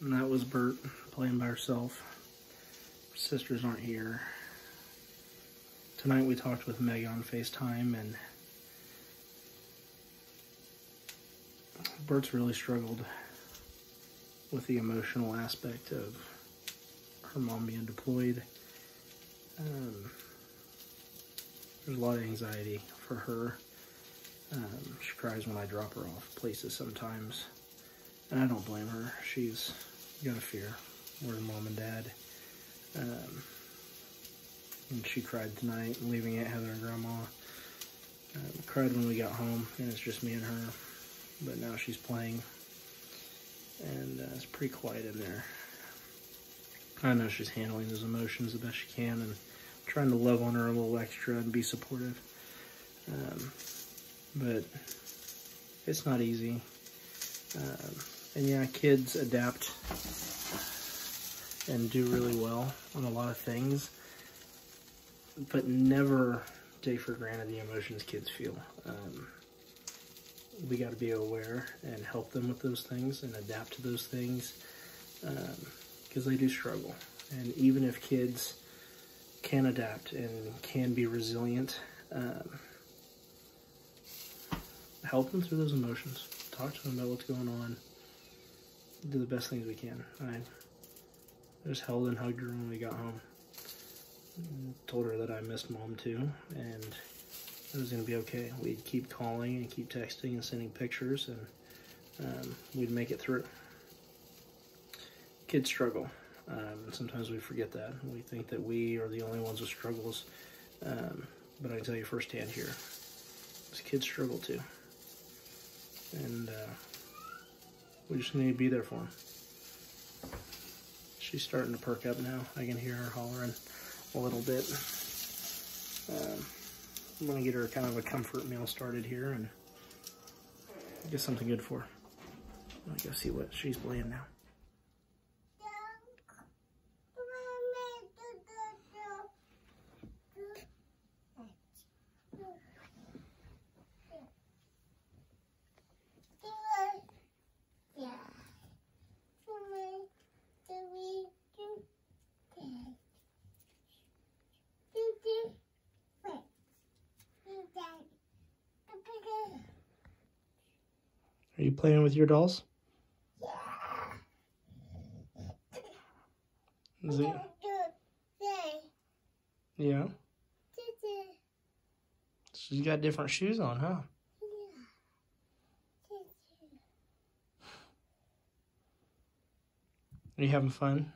was Bert playing by herself. Sisters aren't here. Tonight we talked with Meg on FaceTime and Bert's really struggled with the emotional aspect of her mom being deployed. Um, there's a lot of anxiety for her. Um, she cries when I drop her off places sometimes. And I don't blame her. She's got a fear. We're mom and dad. Um, and she cried tonight, leaving Aunt Heather and Grandma. Um, cried when we got home, and it's just me and her. But now she's playing, and uh, it's pretty quiet in there. I know she's handling those emotions the best she can, and trying to love on her a little extra and be supportive. Um, but it's not easy. Um, and yeah, kids adapt and do really well on a lot of things, but never take for granted the emotions kids feel. Um, we got to be aware and help them with those things and adapt to those things because um, they do struggle. And even if kids can adapt and can be resilient, um, help them through those emotions. Talk to them about what's going on. Do the best things we can. I just held and hugged her when we got home. Told her that I missed mom too, and it was to be okay. We'd keep calling and keep texting and sending pictures, and um, we'd make it through. Kids struggle, um, and sometimes we forget that. We think that we are the only ones with struggles, um, but I can tell you firsthand here, kids struggle too. And uh, we just need to be there for them. She's starting to perk up now. I can hear her hollering a little bit. Um, I'm gonna get her kind of a comfort meal started here and get something good for her. Me go see what she's playing now. Are you playing with your dolls? Is it? Yeah. She's got different shoes on, huh? Yeah. Are you having fun?